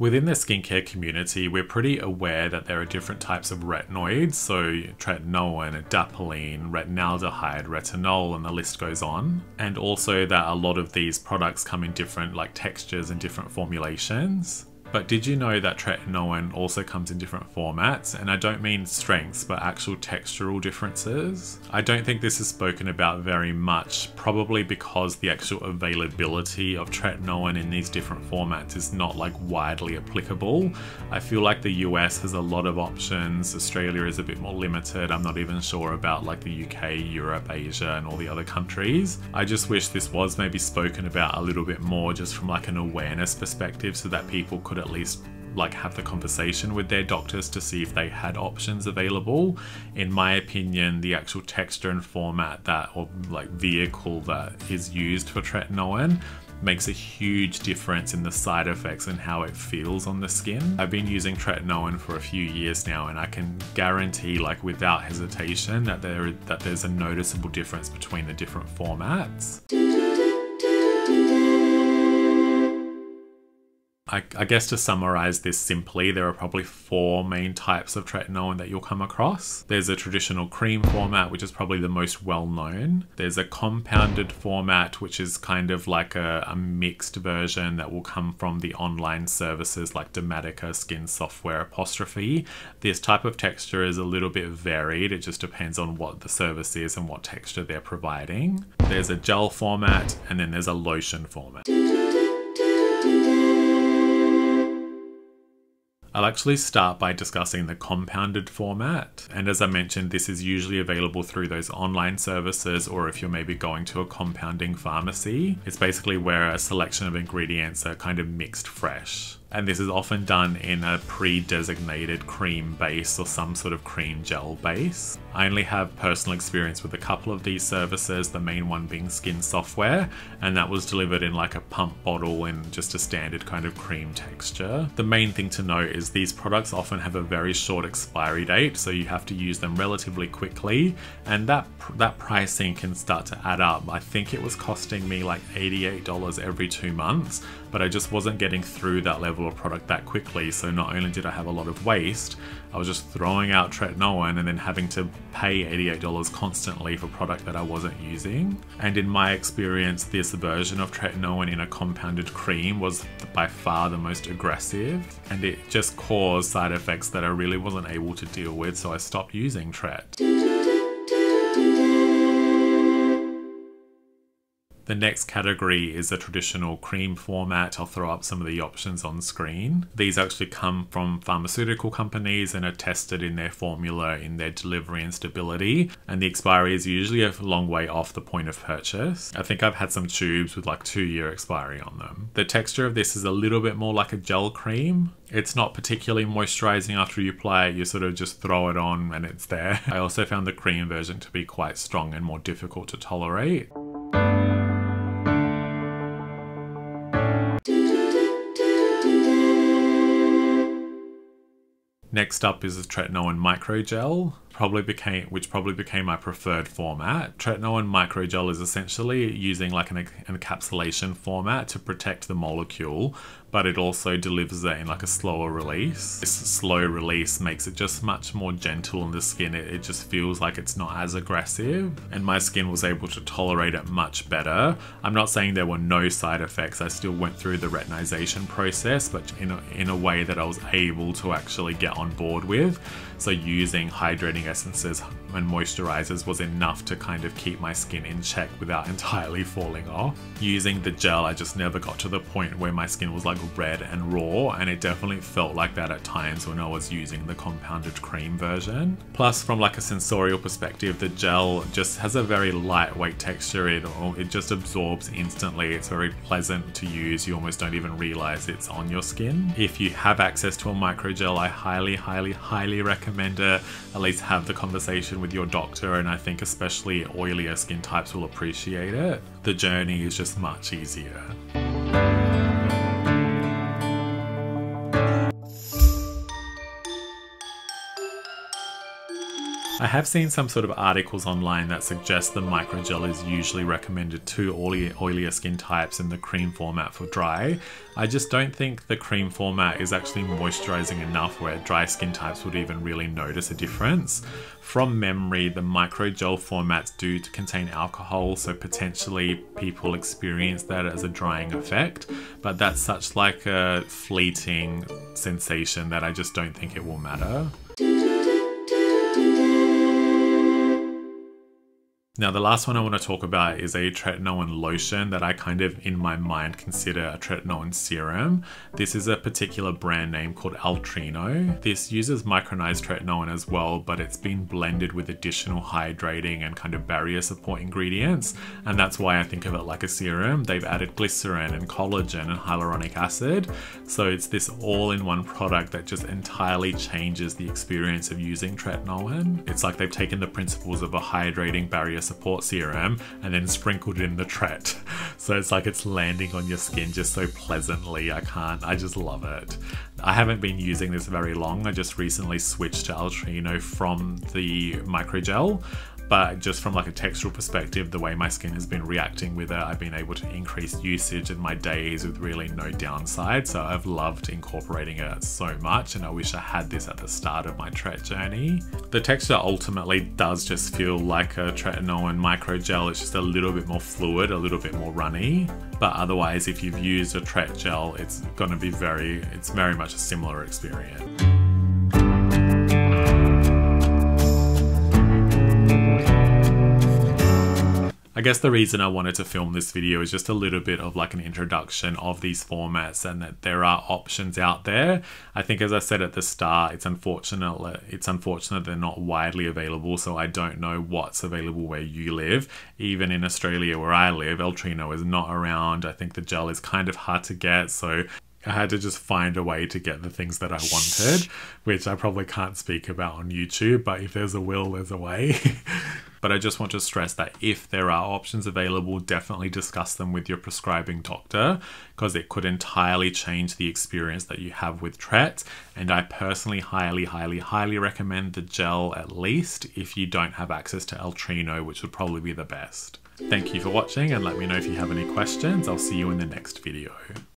Within the skincare community, we're pretty aware that there are different types of retinoids, so tretinoin, adapalene, retinaldehyde, retinol, and the list goes on. And also that a lot of these products come in different like textures and different formulations. But did you know that tretinoin also comes in different formats? And I don't mean strengths, but actual textural differences. I don't think this is spoken about very much, probably because the actual availability of tretinoin in these different formats is not like widely applicable. I feel like the US has a lot of options, Australia is a bit more limited. I'm not even sure about like the UK, Europe, Asia, and all the other countries. I just wish this was maybe spoken about a little bit more just from like an awareness perspective so that people could at least like have the conversation with their doctors to see if they had options available. In my opinion, the actual texture and format that or like vehicle that is used for tretinoin makes a huge difference in the side effects and how it feels on the skin. I've been using tretinoin for a few years now and I can guarantee like without hesitation that there that there's a noticeable difference between the different formats. I, I, guess to summarize this simply, there are probably four main types of tretinoin that you'll come across. There's a traditional cream format, which is probably the most well known. There's a compounded format, which is kind of like a, a mixed version that will come from the online services like Dermatica, Skin Software, Apostrophe. This type of texture is a little bit varied. It just depends on what the service is and what texture they're providing. There's a gel format, and then there's a lotion format. I'll actually start by discussing the compounded format. And as I mentioned, this is usually available through those online services or if you're maybe going to a compounding pharmacy. It's basically where a selection of ingredients are kind of mixed fresh and this is often done in a pre-designated cream base or some sort of cream gel base. I only have personal experience with a couple of these services, the main one being Skin Software, and that was delivered in like a pump bottle in just a standard kind of cream texture. The main thing to note is these products often have a very short expiry date, so you have to use them relatively quickly, and that that pricing can start to add up. I think it was costing me like $88 every two months, but I just wasn't getting through that level of product that quickly. So not only did I have a lot of waste, I was just throwing out tretinoin and then having to pay $88 constantly for product that I wasn't using. And in my experience, this version of tretinoin in a compounded cream was by far the most aggressive and it just caused side effects that I really wasn't able to deal with, so I stopped using Tret. The next category is a traditional cream format. I'll throw up some of the options on screen. These actually come from pharmaceutical companies and are tested in their formula, in their delivery and stability. And the expiry is usually a long way off the point of purchase. I think I've had some tubes with like two year expiry on them. The texture of this is a little bit more like a gel cream. It's not particularly moisturizing after you apply it, you sort of just throw it on and it's there. I also found the cream version to be quite strong and more difficult to tolerate. Next up is the tretinoin microgel probably became which probably became my preferred format. Tretinoin microgel is essentially using like an, encapsulation format to protect the molecule, but it also delivers it in like a slower release. This slow release makes it just much more gentle on the skin. It, it just feels like it's not as aggressive, and my skin was able to tolerate it much better. I'm not saying there were no side effects. I still went through the retinization process, but in a, in a way that I was able to actually get on board with. So using hydrating essences and moisturizers was enough to kind of keep my skin in check without entirely falling off. Using the gel, I just never got to the point where my skin was like red and raw, and it definitely felt like that at times when I was using the compounded cream version. Plus, from like a sensorial perspective, the gel just has a very lightweight texture. It, it just absorbs instantly. It's very pleasant to use. You almost don't even realize it's on your skin. If you have access to a microgel, I highly, highly, highly recommend it. At least have the conversation with your doctor, and I think especially oilier skin types will appreciate it. The journey is just much easier. I have seen some sort of articles online that suggest the microgel is usually recommended to oily, oilier skin types in the cream format for dry. I just don't think the cream format is actually moisturizing enough where dry skin types would even really notice a difference. From memory, the microgel formats do contain alcohol, so potentially people experience that as a drying effect, but that's such like a fleeting sensation that I just don't think it will matter. Now, the last one I want to talk about is a tretinoin lotion that I kind of, in my mind, consider a tretinoin serum. This is a particular brand name called Altreno. This uses micronized tretinoin as well, but it's been blended with additional hydrating and kind of barrier support ingredients. And that's why I think of it like a serum. They've added glycerin and collagen and hyaluronic acid. So it's this all in one product that just entirely changes the experience of using tretinoin. It's like they've taken the principles of a hydrating barrier support serum and then sprinkled in the tret. So it's like it's landing on your skin just so pleasantly. I can't, I just love it. I haven't been using this very long. I just recently switched to Altreno from the microgel but just from like a textural perspective the way my skin has been reacting with it i've been able to increase usage in my days with really no downside. So i've loved incorporating it so much and i wish i had this at the start of my tret journey. The texture ultimately does just feel like a tretinoin micro gel it's just a little bit more fluid a little bit more runny. But otherwise if you've used a tret gel it's going to be very it's very much a similar experience I guess the reason I wanted to film this video is just a little bit of like an introduction of these formats and that there are options out there. I think as I said at the start, it's unfortunate it's unfortunate they're not widely available, so I don't know what's available where you live. Even in Australia where I live, Altreno is not around. I think the gel is kind of hard to get, so I had to just find a way to get the things that I wanted, which I probably can't speak about on YouTube, but if there's a will, there's a way. but I just want to stress that if there are options available, definitely discuss them with your prescribing doctor because it could entirely change the experience that you have with Tret. And I personally highly, highly, highly recommend the gel at least if you don't have access to Altreno, which would probably be the best. Thank you for watching and let me know if you have any questions. I'll see you in the next video.